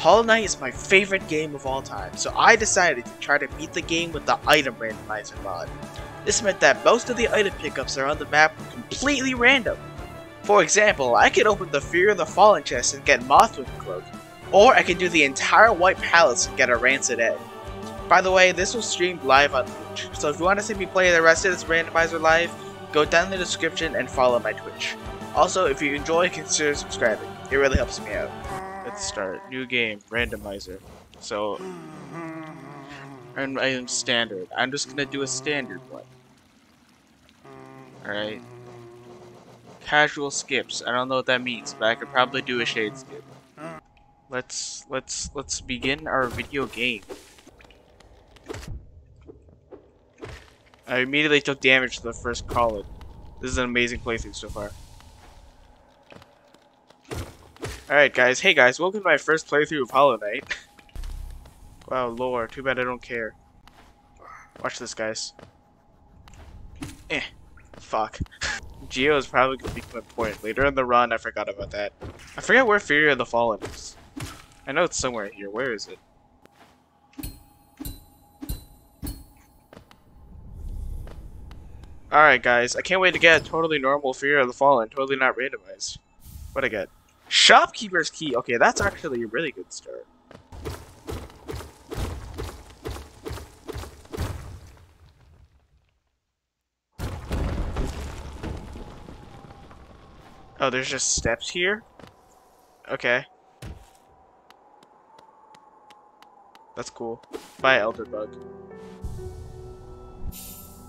Hollow Knight is my favorite game of all time, so I decided to try to beat the game with the item randomizer mod. This meant that most of the item pickups around the map were completely random. For example, I could open the Fury of the Fallen chest and get Mothwing Cloak, or I could do the entire White Palace and get a Rancid Egg. By the way, this was streamed live on Twitch, so if you want to see me play the rest of this randomizer live, go down in the description and follow my Twitch. Also, if you enjoy, consider subscribing. It really helps me out. Let's start. New game, randomizer. So, and I am standard. I'm just gonna do a standard one. Alright. Casual skips. I don't know what that means, but I could probably do a shade skip. Let's let's let's begin our video game. I immediately took damage to the first call it. This is an amazing playthrough so far. Alright guys, hey guys, welcome to my first playthrough of Hollow Knight. wow, lore, too bad I don't care. Watch this guys. Eh, fuck. Geo is probably going to become important. Later in the run, I forgot about that. I forget where Fury of the Fallen is. I know it's somewhere here. Where is it? Alright guys, I can't wait to get a totally normal Fury of the Fallen, totally not randomized. What I get? Shopkeeper's key. Okay, that's actually a really good start. Oh, there's just steps here? Okay. That's cool. Bye, Elder Bug.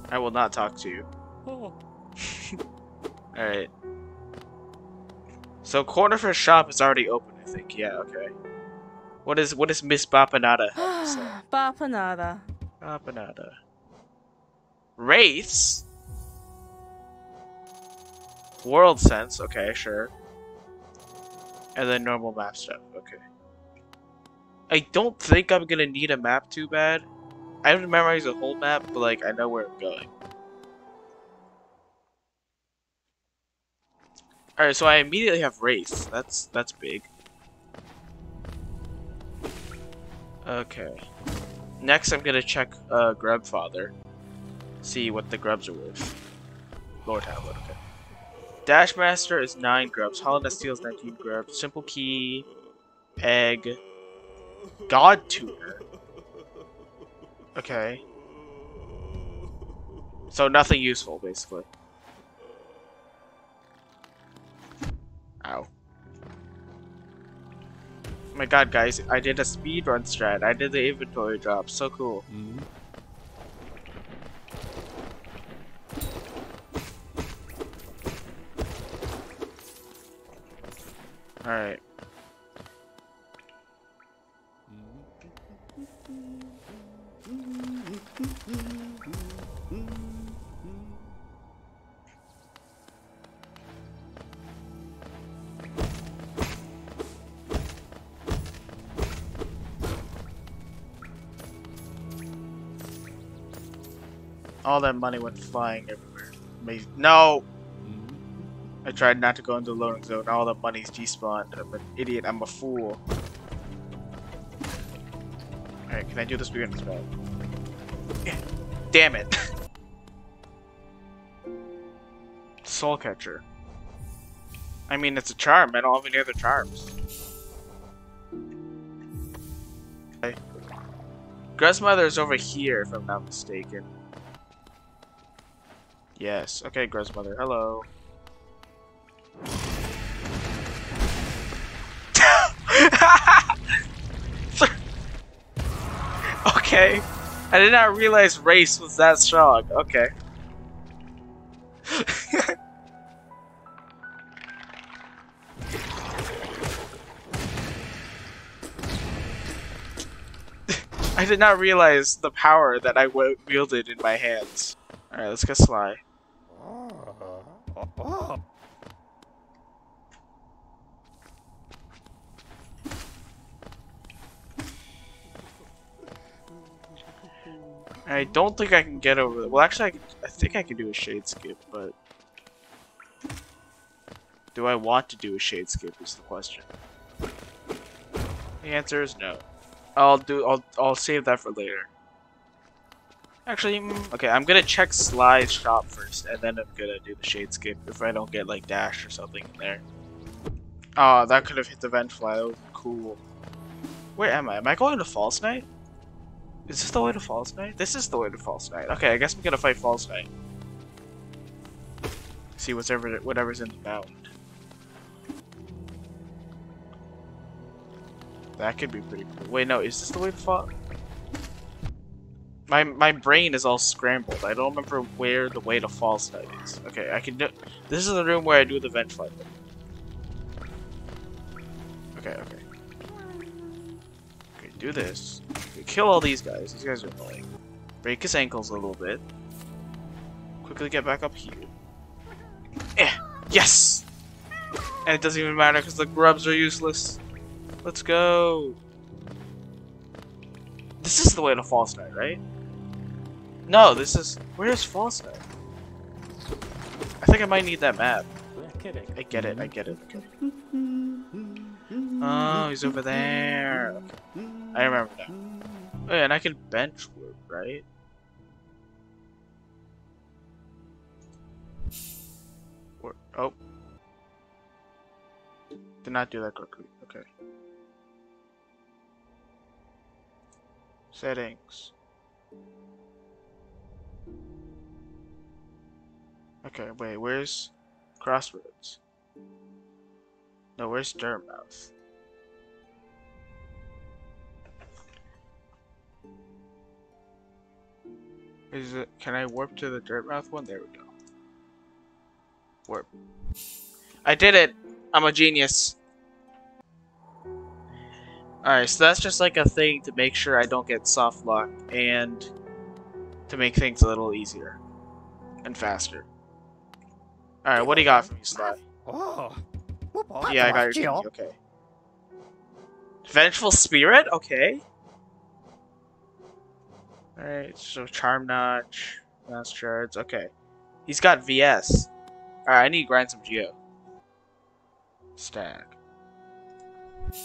I will not talk to you. Oh. Alright. So Cornifer's shop is already open, I think. Yeah, okay. What is what is Miss Bapanada Bapanada. Bapanada. Wraiths? World sense, okay, sure. And then normal map stuff, okay. I don't think I'm gonna need a map too bad. I haven't memorized the whole map, but like I know where I'm going. Alright, so I immediately have Wraiths. That's that's big. Okay. Next, I'm gonna check uh, Grubfather. See what the grubs are worth. Lore Tablet, okay. Dashmaster is 9 grubs. Hallownest Seal's 19 grubs. Simple Key. Egg. Godtuner. Okay. So nothing useful, basically. My god, guys, I did a speedrun strat. I did the inventory drop. So cool. Mm -hmm. Alright. All that money went flying everywhere. Amazing. No! Mm-hmm. I tried not to go into the loading zone. All the money's despawned. I'm an idiot. I'm a fool. Alright, can I do this beginning spell? Damn it. Soul Catcher. I mean, it's a charm. I don't have any other charms. Okay. Grubsmother is over here, if I'm not mistaken. Yes. Okay, Grubsmother. Hello. okay. I did not realize Wraiths was that strong. Okay. I did not realize the power that I wielded in my hands. Alright, let's get Sly. I don't think I can get over it. Well, actually, I, I think I can do a shade skip, but... Do I want to do a shade skip is the question. The answer is no. I'll do. I'll. I'll save that for later. Actually, mm, okay. I'm gonna check Sly's shop first, and then I'm gonna do the shade skip if I don't get like dash or something in there. Oh, that could have hit the Vengefly. That was cool. Where am I? Am I going to False Knight? Is this the way to False Knight? This is the way to False Knight. Okay, I guess I'm gonna fight False Knight. See what's ever whatever's in the mountain. That could be pretty cool. Wait, no, is this the way to fall? My my brain is all scrambled. I don't remember where the way to False Knight is. Okay, I can do. This is the room where I do the Vengefly. Okay, okay. Okay, do this. Okay, kill all these guys. These guys are annoying. Break his ankles a little bit. Quickly get back up here. Eh, yes! And it doesn't even matter because the grubs are useless. Let's go. This is the way to False Knight, right? No, this is... Where's Knight? I think I might need that map. I get it, I get it, I get it. Oh, he's over there. Okay. I remember now. Oh, yeah, and I can Benchwarp, right? Or, oh. Did not do that quickly. Okay. Settings. Okay, wait, where's Crossroads? No, where's Dirtmouth? Is it, can I warp to the Dirtmouth one? There we go. Warp. I did it! I'm a genius. Alright, so that's just like a thing to make sure I don't get soft lock and to make things a little easier and faster. Alright, what do you got for me, Sly? Oh. Yeah, I got your key. Okay. Vengeful Spirit? Okay. Alright, so Charm Notch, Mask Shards. Okay. He's got VS. Alright, I need to grind some Geo. Stack.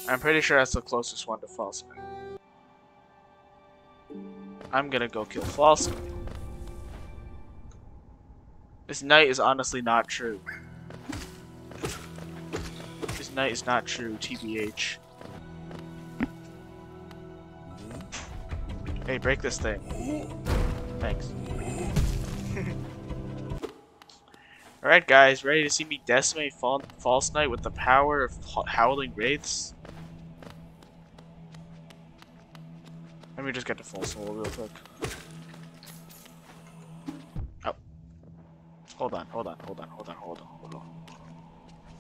I'm pretty sure that's the closest one to False I'm gonna go kill False Knight. This knight is honestly not true. This knight is not true, TBH. Hey, break this thing. Thanks. Alright guys, ready to see me decimate Fal False Knight with the power of Howling Wraiths? Let me just get to full soul real quick. Hold on, hold on, hold on, hold on, hold on, hold on.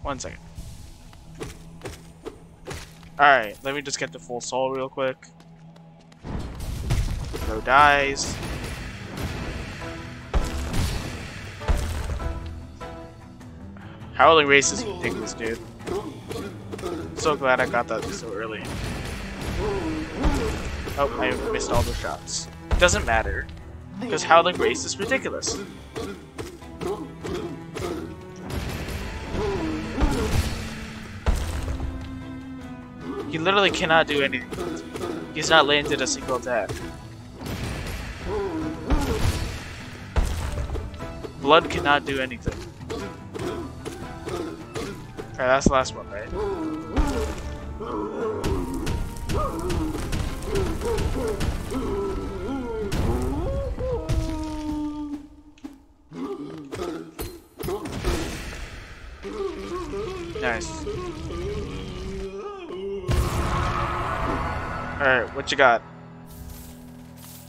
One second. Alright, let me just get the full soul real quick. No dies. Howling Wraiths is ridiculous, dude. So glad I got that so early. Oh, I missed all the shots. Doesn't matter, because Howling Wraiths is ridiculous. He literally cannot do anything. He's not landed a single attack. Blood cannot do anything. Alright, that's the last one, right? Nice. Alright, what you got?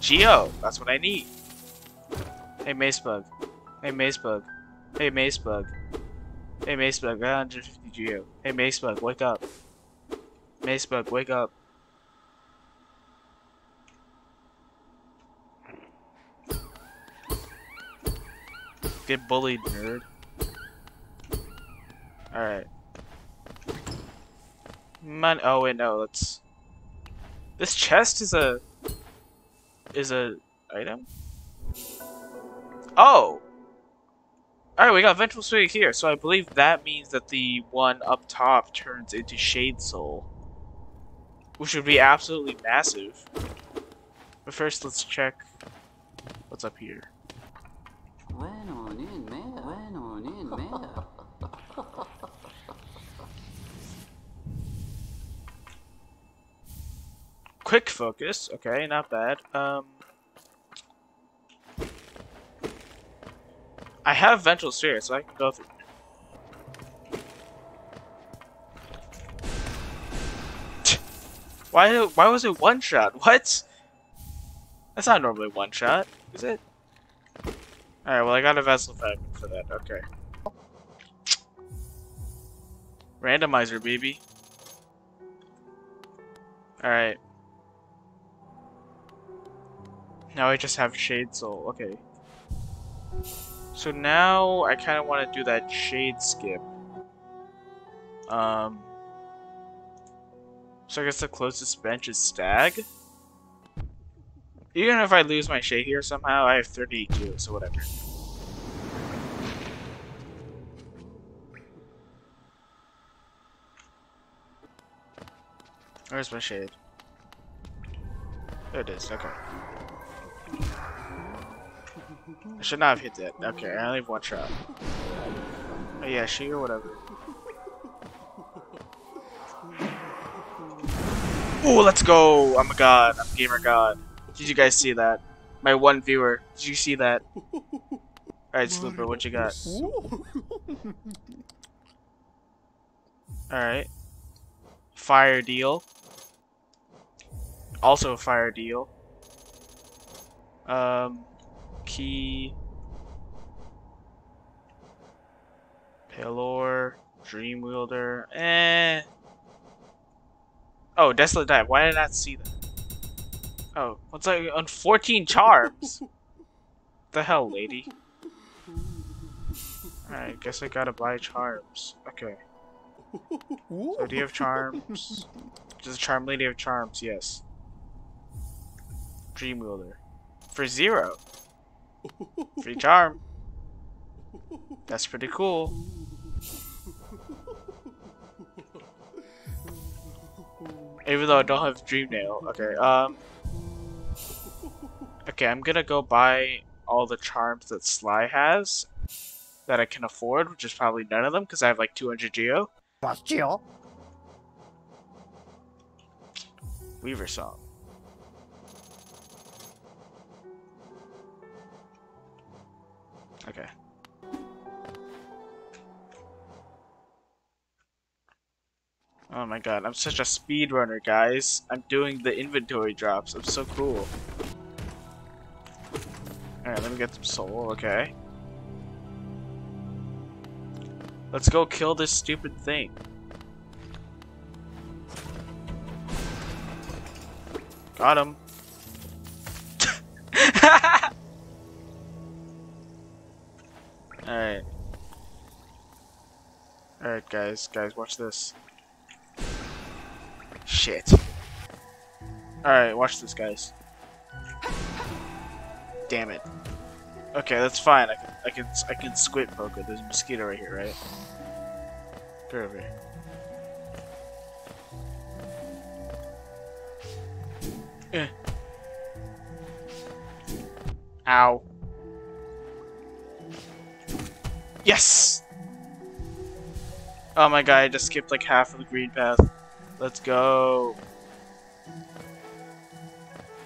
Geo, that's what I need. Hey, Macebug. Hey, Macebug. Hey, Macebug. Hey, Macebug, I got 150 Geo. Hey, Macebug, wake up. Macebug, wake up. Get bullied, nerd. Alright. Man, oh wait, no, let's... This chest is a... Is a... Item? Oh! Alright, we got Vengeful Spirit here, so I believe that means that the one up top turns into Shade Soul. which would be absolutely massive. But first, let's check what's up here. Quick focus, okay, not bad. Um, I have Vengeful Spirit, so I can go through. Why? Why was it one shot? What? That's not normally one shot, is it? Alright, well I got a vessel fragment for that, okay. Randomizer, baby. Alright. Now I just have Shade Soul, okay. So now I kind of want to do that Shade Skip. Um... So I guess the closest bench is Stag? Even if I lose my shade here somehow, I have 30 EQ, so whatever. Where's my shade? There it is, okay. I should not have hit that. Okay, I only have one shot. Oh yeah, she or whatever. Oh, let's go! I'm a god. I'm a gamer god. Did you guys see that? My one viewer. Did you see that? Alright, Salubra, what you got? Alright. Fire deal. Also a fire deal. Um, key. Pelor. Dream Wielder. Eh. Oh, Desolate Dive. Why did I not see that? Oh, what's that on 14 charms? the hell, lady? Alright, guess I gotta buy charms. Okay. So do you have charms? Does a charm lady have charms? Yes. Dream Wielder. For zero. Free charm. That's pretty cool. Even though I don't have Dream Nail. Okay, um... Okay, I'm gonna go buy all the charms that Sly has that I can afford, which is probably none of them because I have like 200 Geo. Plus Geo. Weaver Song. Okay. Oh my god, I'm such a speedrunner, guys. I'm doing the inventory drops. I'm so cool. Alright, let me get some soul, okay. Let's go kill this stupid thing. Got him. Alright. Alright guys, guys, watch this. Shit. Alright, watch this guys. Damn it. Okay, that's fine. I can I can I can squid poke it. There's a mosquito right here, right? Get over here. Eh. Ow. Yes! Oh my god, I just skipped like half of the green path. Let's go.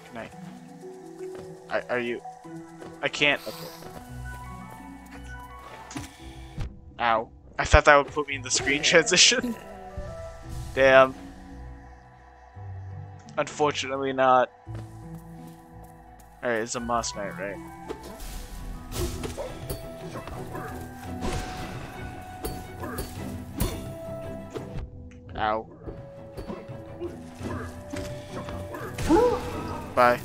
Can I? I are you? I can't. Okay. Ow. I thought that would put me in the screen transition. Damn. Unfortunately not. Alright, it's a must night, right? Ow. Bye.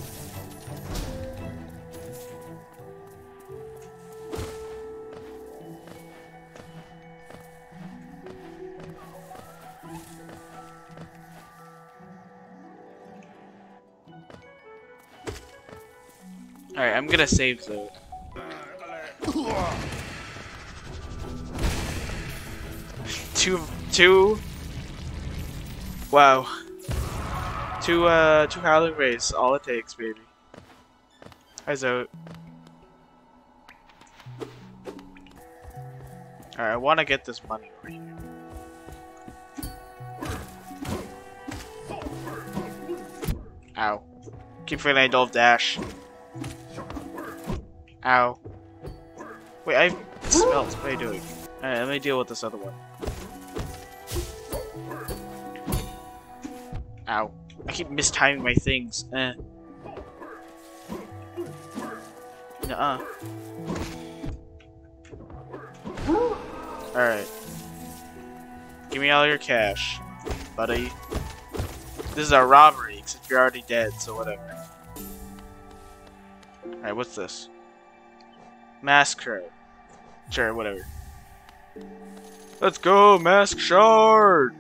Alright, I'm gonna save though. Uh, two, two. Wow. Two, uh, two Howling Wraiths, all it takes, baby. Hi, Zote. Alright, I want to get this money over here. Ow. Keep forgetting I don't dash. Ow. Wait, I spells. What are you doing? Alright, let me deal with this other one. Keep mistiming my things. Eh. Nuh-uh. Alright. Give me all your cash, buddy. This is a robbery, except you're already dead, so whatever. Alright, what's this? Mask Crow. Sure, whatever. Let's go, Mask Shard!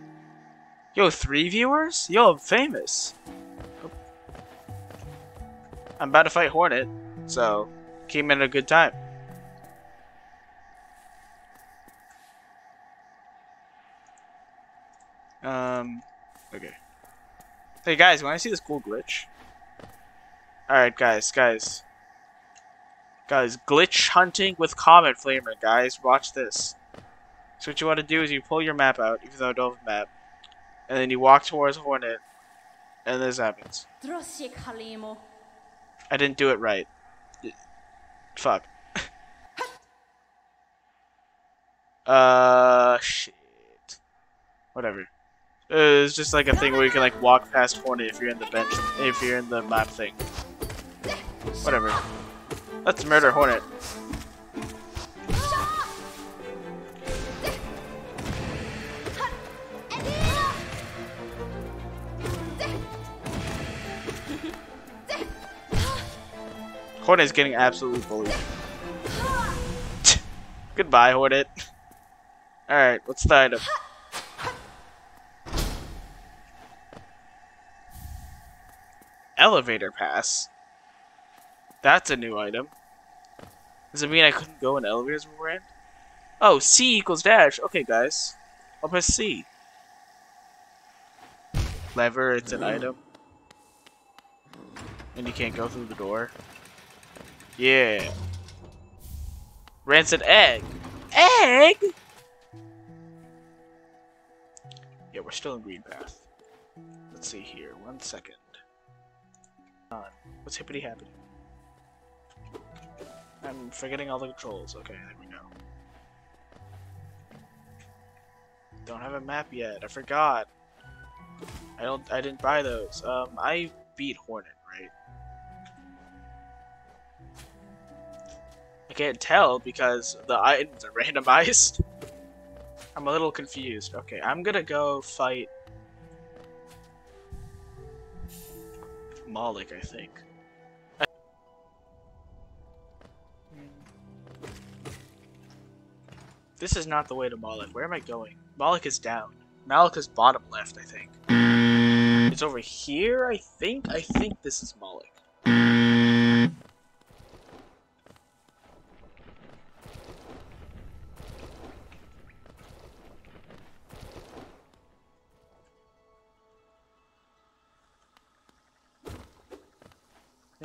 Yo, three viewers? Yo, I'm famous. I'm about to fight Hornet, so came in a good time. Um, okay. Hey guys, when I see this cool glitch? Alright guys, guys. Guys, glitch hunting with Comet Flamer, guys. Watch this. So what you want to do is you pull your map out, even though I don't have a map. And then you walk towards Hornet. And this happens. I didn't do it right. Fuck. uh, shit. Whatever. It's just like a thing where you can like walk past Hornet if you're in the bench, if you're in the map thing. Whatever. Let's murder Hornet. Hornet's getting absolutely bullied. Goodbye, Hornet. Alright, what's the item? Elevator pass. That's a new item. Does it mean I couldn't go in elevators beforehand? Oh, C equals dash. Okay, guys. I'll press C. Lever, it's an item. And you can't go through the door. Yeah. Rancid egg. Egg? Yeah, we're still in green path. Let's see here. One second. On. What's hippity happening? I'm forgetting all the controls. Okay, there we go. Don't have a map yet. I forgot. I don't. I didn't buy those. Um, I beat Hornet, right? Can't tell because the items are randomized. I'm a little confused. Okay, I'm gonna go fight Malik, I think. This is not the way to Malik. Where am I going? Malik is down. Moloch is bottom left, I think. Mm. It's over here, I think? I think this is Moloch.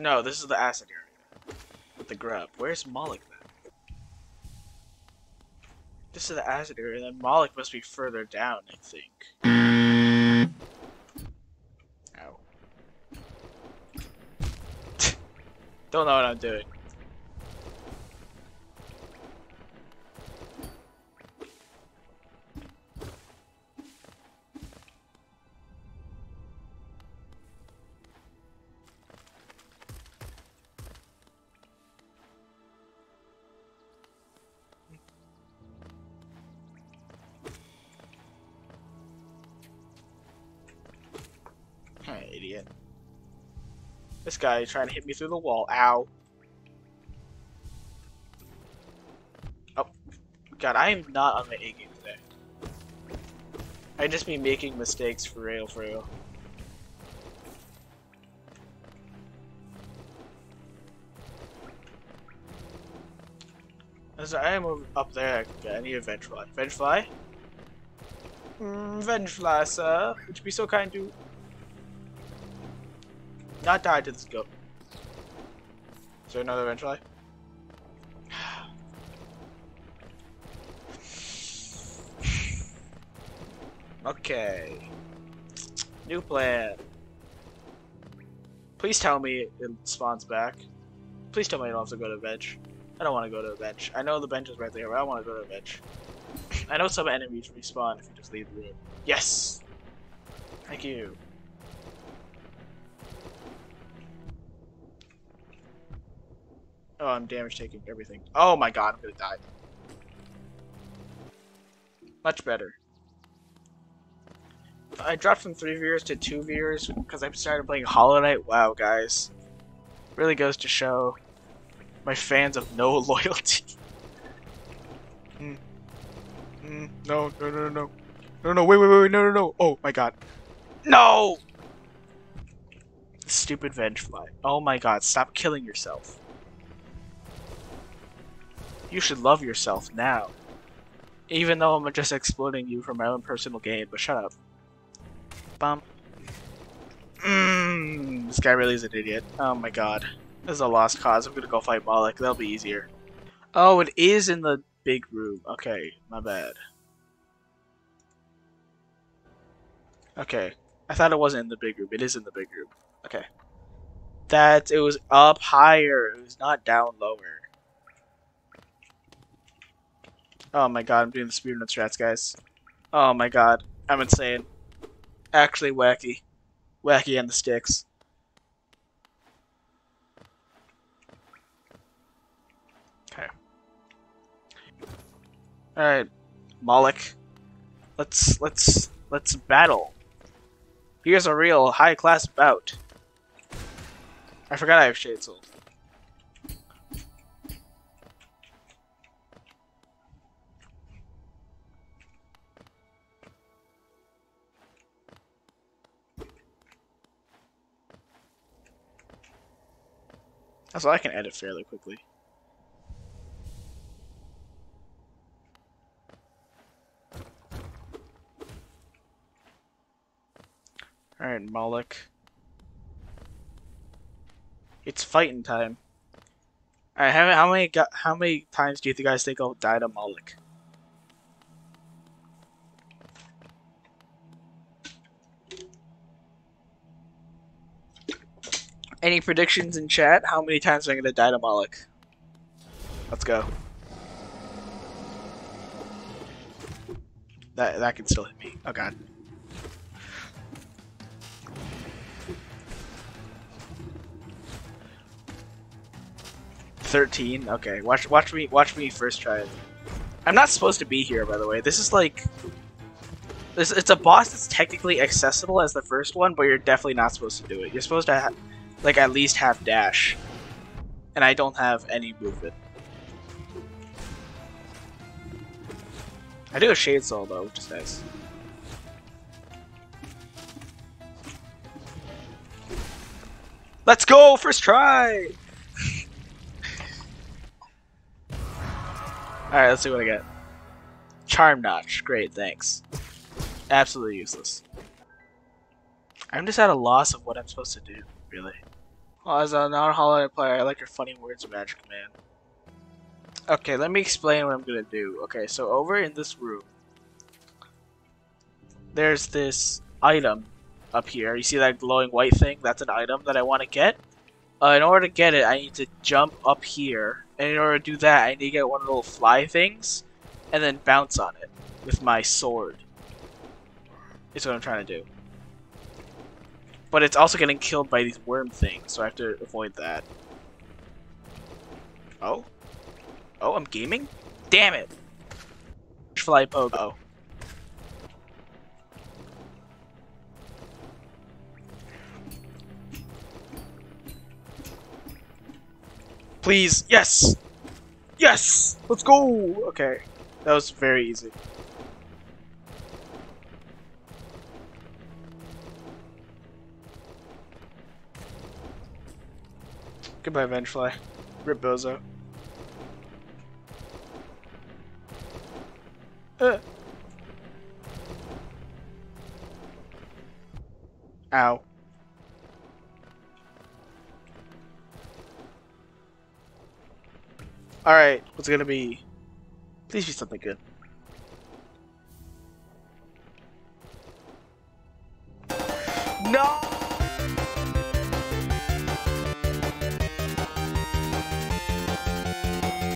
No, this is the acid area. With the grub. Where's Moloch then? This is the acid area, then Moloch must be further down, I think. Ow. Don't know what I'm doing. Guy trying to hit me through the wall. Ow. Oh. God, I am not on my A game today. I just be making mistakes for real, for real. As I am up there, I get any Vengefly. Vengefly? Mm, Vengefly, sir. Would you be so kind to Not die to this goat. Is there another eventually? okay. New plan. Please tell me it spawns back. Please tell me I don't have to go to a bench. I don't want to go to a bench. I know the bench is right there, but I want to go to a bench. I know some enemies respawn if you just leave the room. Yes! Thank you. Oh, I'm damage taking everything. Oh my god, I'm gonna die. Much better. I dropped from 3 viewers to 2 viewers because I started playing Hollow Knight. Wow, guys. Really goes to show my fans of no loyalty. mm. Mm. No, no, no, no. No, no, wait, wait, wait, no, no, no. Oh my god. No! Stupid Vengefly. Oh my god, stop killing yourself. You should love yourself now. Even though I'm just exploiting you for my own personal gain, but shut up. Bum. Mmm, this guy really is an idiot. Oh my god. This is a lost cause. I'm gonna go fight Moloch. That'll be easier. Oh, it is in the big room. Okay, my bad. Okay. I thought it wasn't in the big room. It is in the big room. Okay. That it was up higher. It was not down lower. Oh my god, I'm doing the speedrun strats, guys. Oh my god, I'm insane. Actually wacky. Wacky on the sticks. Okay. Alright, Moloch. Let's let's let's battle. Here's a real high class bout. I forgot I have Shade Soul. So I can edit fairly quickly. Alright, Moloch. It's fighting time. Alright, how, how many how many times do you guys think I'll die to Moloch? Any predictions in chat? How many times am I gonna die to Moloch? Let's go. That that can still hit me. Oh god. Thirteen. Okay, watch watch me watch me first try it. I'm not supposed to be here, by the way. This is like this. It's a boss that's technically accessible as the first one, but you're definitely not supposed to do it. You're supposed to like at least have dash. And I don't have any movement. I do a Shade Soul though, which is nice. Let's go! First try! Alright, let's see what I get. Charm Notch. Great, thanks. Absolutely useless. I'm just at a loss of what I'm supposed to do, really. Well, as a non-Hollow player, I like your funny words, Magic Man. Okay, let me explain what I'm gonna do. Okay, so over in this room, there's this item up here. You see that glowing white thing? That's an item that I want to get. Uh, in order to get it, I need to jump up here. And in order to do that, I need to get one of the little fly things, and then bounce on it with my sword. Is what I'm trying to do. But it's also getting killed by these worm things, so I have to avoid that. Oh? Oh, I'm gaming? Damn it! Fly pogo. Please, yes! Yes! Let's go! Okay, that was very easy. Goodbye, Vengefly. Rip Bozo. Uh. Ow. Alright, what's it gonna be? Please be something good.